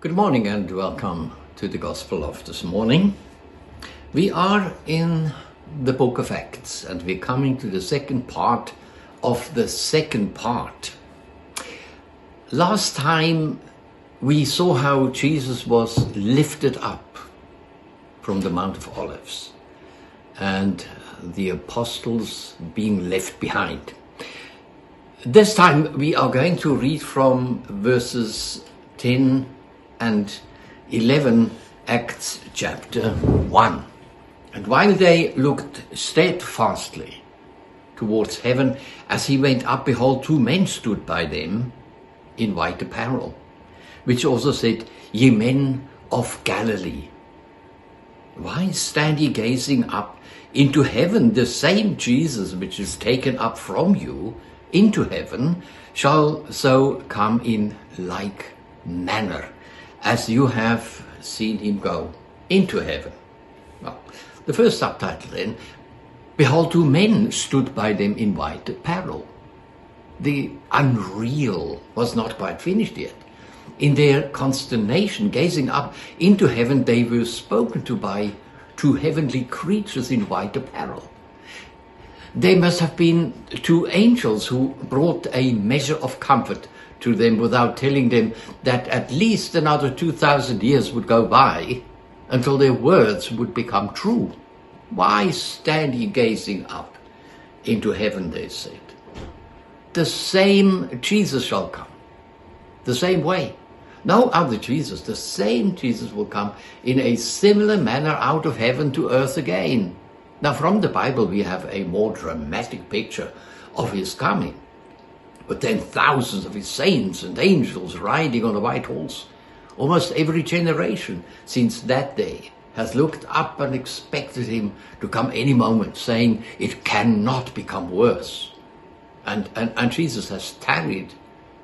Good morning and welcome to the Gospel of this morning. We are in the book of Acts and we're coming to the second part of the second part. Last time we saw how Jesus was lifted up from the Mount of Olives and the apostles being left behind. This time we are going to read from verses 10 and 11, Acts chapter 1. And while they looked steadfastly towards heaven as he went up, behold, two men stood by them in white apparel, which also said, Ye men of Galilee, why stand ye gazing up into heaven? The same Jesus which is taken up from you into heaven shall so come in like manner as you have seen him go into heaven. Well, the first subtitle then, Behold, two men stood by them in white apparel. The unreal was not quite finished yet. In their consternation, gazing up into heaven, they were spoken to by two heavenly creatures in white apparel. They must have been two angels who brought a measure of comfort to them without telling them that at least another 2,000 years would go by until their words would become true. Why stand ye gazing up into heaven, they said. The same Jesus shall come, the same way. No other Jesus, the same Jesus will come in a similar manner out of heaven to earth again. Now, from the Bible, we have a more dramatic picture of his coming but then thousands of his saints and angels riding on a white horse. Almost every generation since that day has looked up and expected him to come any moment, saying it cannot become worse. And, and, and Jesus has tarried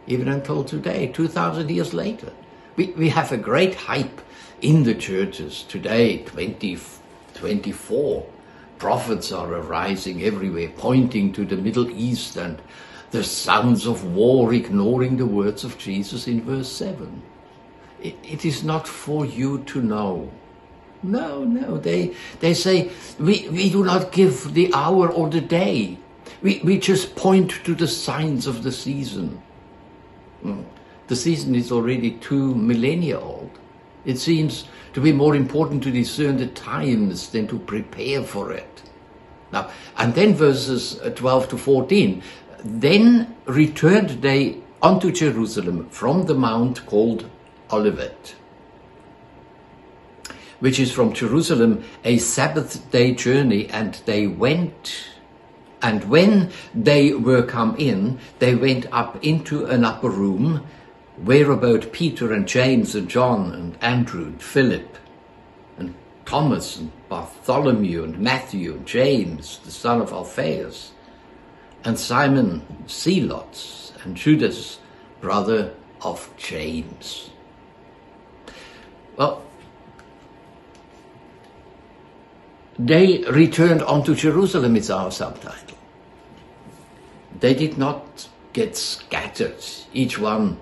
even until today, 2,000 years later. We, we have a great hype in the churches today, 2024. Prophets are arising everywhere, pointing to the Middle East and the sounds of war, ignoring the words of Jesus in verse 7. It, it is not for you to know. No, no. They, they say, we, we do not give the hour or the day. We, we just point to the signs of the season. Hmm. The season is already two millennia old. It seems to be more important to discern the times than to prepare for it. Now, and then verses 12 to 14, then returned they unto Jerusalem from the mount called Olivet, which is from Jerusalem a Sabbath day journey, and they went. And when they were come in, they went up into an upper room, whereabout Peter and James and John and Andrew and Philip and Thomas and Bartholomew and Matthew and James, the son of Alphaeus, and Simon Zelotes and Judas, brother of James. Well, they returned unto Jerusalem is our subtitle. They did not get scattered, each one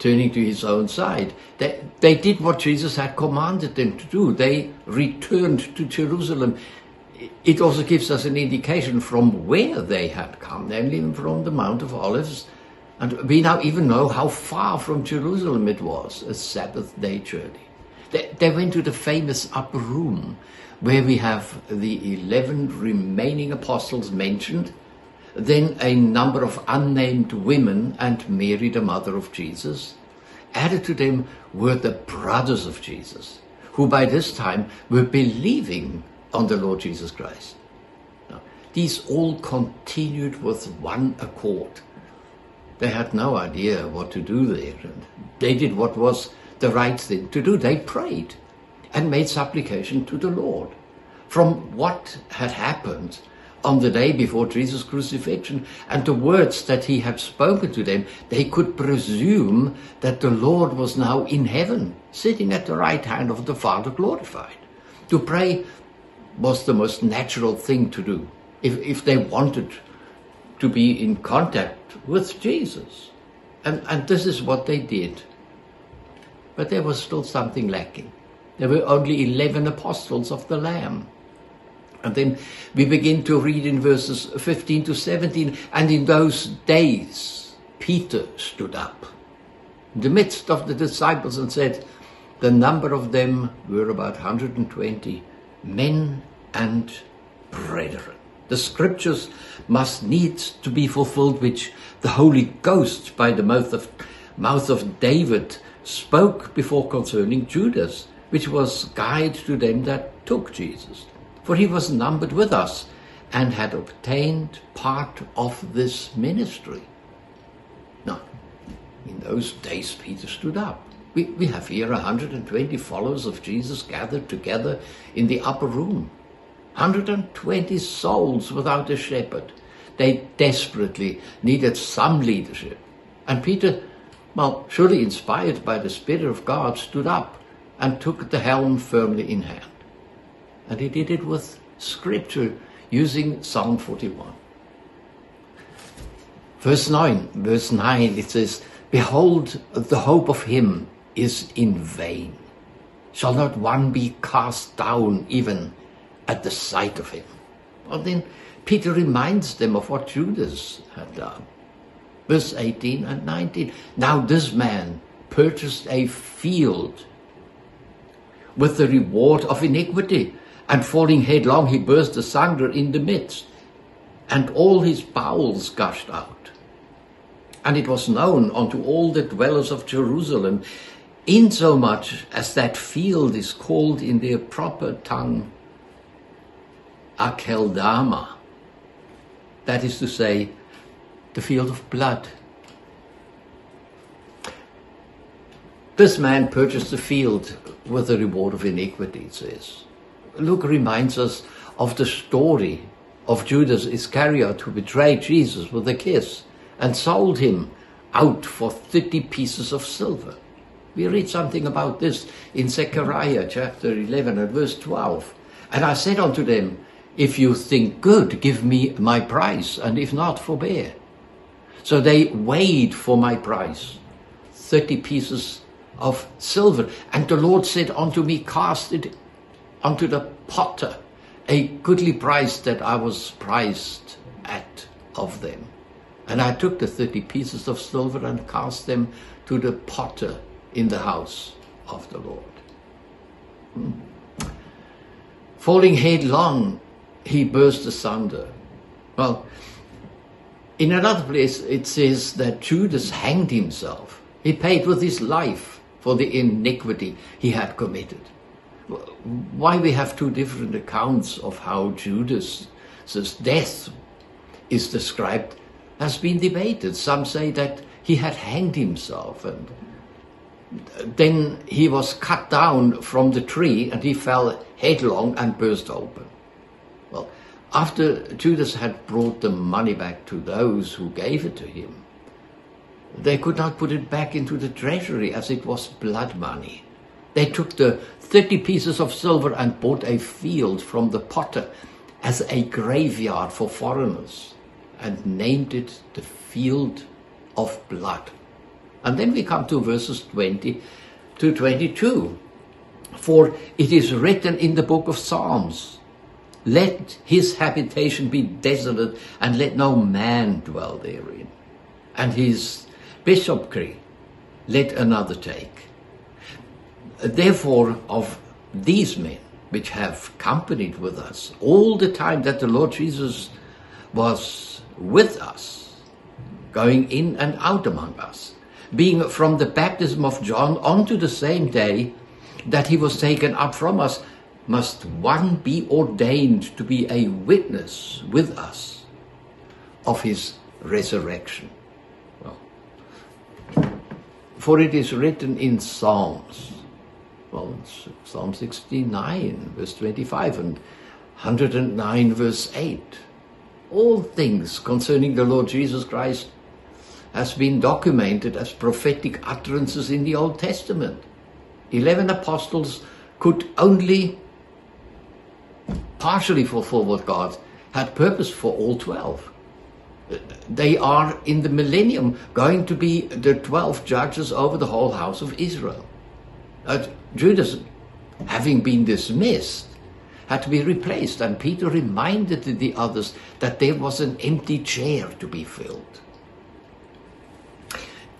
turning to his own side. They, they did what Jesus had commanded them to do. They returned to Jerusalem it also gives us an indication from where they had come, namely from the Mount of Olives. And we now even know how far from Jerusalem it was, a Sabbath day journey. They, they went to the famous upper room where we have the 11 remaining apostles mentioned, then a number of unnamed women and Mary, the mother of Jesus. Added to them were the brothers of Jesus, who by this time were believing on the Lord Jesus Christ. Now, these all continued with one accord. They had no idea what to do there. And they did what was the right thing to do. They prayed and made supplication to the Lord. From what had happened on the day before Jesus' crucifixion and the words that he had spoken to them, they could presume that the Lord was now in heaven, sitting at the right hand of the Father glorified. To pray was the most natural thing to do if, if they wanted to be in contact with Jesus. And, and this is what they did. But there was still something lacking. There were only 11 apostles of the Lamb. And then we begin to read in verses 15 to 17, and in those days Peter stood up in the midst of the disciples and said, the number of them were about 120 men and brethren. The scriptures must needs to be fulfilled, which the Holy Ghost by the mouth of, mouth of David spoke before concerning Judas, which was guide to them that took Jesus. For he was numbered with us and had obtained part of this ministry. Now, in those days, Peter stood up. We, we have here 120 followers of Jesus gathered together in the upper room. 120 souls without a shepherd. They desperately needed some leadership. And Peter, well, surely inspired by the Spirit of God, stood up and took the helm firmly in hand. And he did it with scripture using Psalm 41. Verse 9, verse 9, it says, Behold, the hope of him is in vain. Shall not one be cast down even at the sight of him? Well, then Peter reminds them of what Judas had done. Verse 18 and 19. Now this man purchased a field with the reward of iniquity, and falling headlong, he burst asunder in the midst, and all his bowels gushed out. And it was known unto all the dwellers of Jerusalem, insomuch as that field is called in their proper tongue Akeldama. That is to say, the field of blood. This man purchased the field with the reward of iniquity, it says. Luke reminds us of the story of Judas Iscariot who betrayed Jesus with a kiss and sold him out for 30 pieces of silver. We read something about this in Zechariah chapter 11 and verse 12. And I said unto them, If you think good, give me my price, and if not, forbear. So they weighed for my price 30 pieces of silver. And the Lord said unto me, Cast it unto the potter, a goodly price that I was priced at of them. And I took the 30 pieces of silver and cast them to the potter in the house of the Lord. Hmm. Falling headlong, he burst asunder. Well, in another place it says that Judas hanged himself. He paid with his life for the iniquity he had committed. Why we have two different accounts of how Judas's death is described has been debated. Some say that he had hanged himself and then he was cut down from the tree and he fell headlong and burst open. Well, after Judas had brought the money back to those who gave it to him, they could not put it back into the treasury as it was blood money. They took the 30 pieces of silver and bought a field from the potter as a graveyard for foreigners and named it the field of blood. And then we come to verses 20 to 22. For it is written in the book of Psalms, let his habitation be desolate and let no man dwell therein. And his bishopric let another take. Therefore, of these men which have companied with us all the time that the Lord Jesus was with us, going in and out among us, being from the baptism of John unto the same day that he was taken up from us, must one be ordained to be a witness with us of his resurrection. Well, for it is written in Psalms, well, Psalm 69, verse 25, and 109, verse 8. All things concerning the Lord Jesus Christ has been documented as prophetic utterances in the Old Testament. Eleven apostles could only partially fulfill what God had purposed for all twelve. They are in the millennium going to be the twelve judges over the whole house of Israel. Uh, Judas, having been dismissed, had to be replaced, and Peter reminded the others that there was an empty chair to be filled.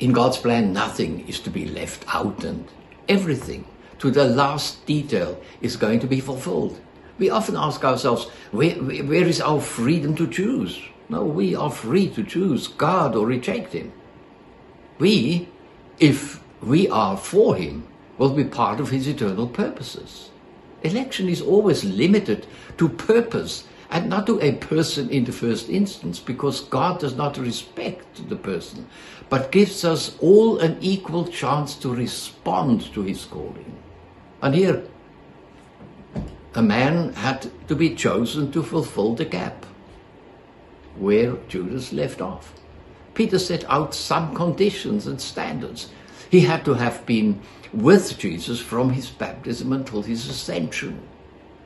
In God's plan, nothing is to be left out, and everything, to the last detail, is going to be fulfilled. We often ask ourselves, where, where is our freedom to choose? No, we are free to choose God or reject Him. We, if we are for Him, will be part of His eternal purposes. Election is always limited to purpose and not to a person in the first instance because God does not respect the person but gives us all an equal chance to respond to his calling. And here, a man had to be chosen to fulfill the gap where Judas left off. Peter set out some conditions and standards. He had to have been with Jesus from his baptism until his ascension.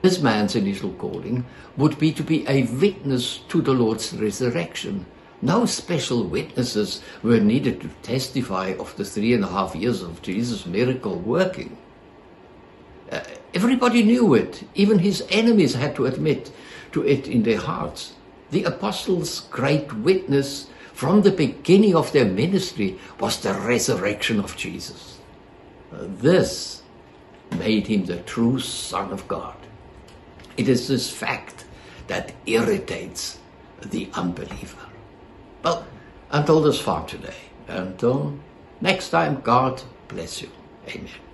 This man's initial calling would be to be a witness to the Lord's resurrection. No special witnesses were needed to testify of the three and a half years of Jesus' miracle working. Uh, everybody knew it. Even his enemies had to admit to it in their hearts. The apostles' great witness from the beginning of their ministry was the resurrection of Jesus. Uh, this made him the true Son of God. It is this fact that irritates the unbeliever. Well, until this far today, until um, next time, God bless you. Amen.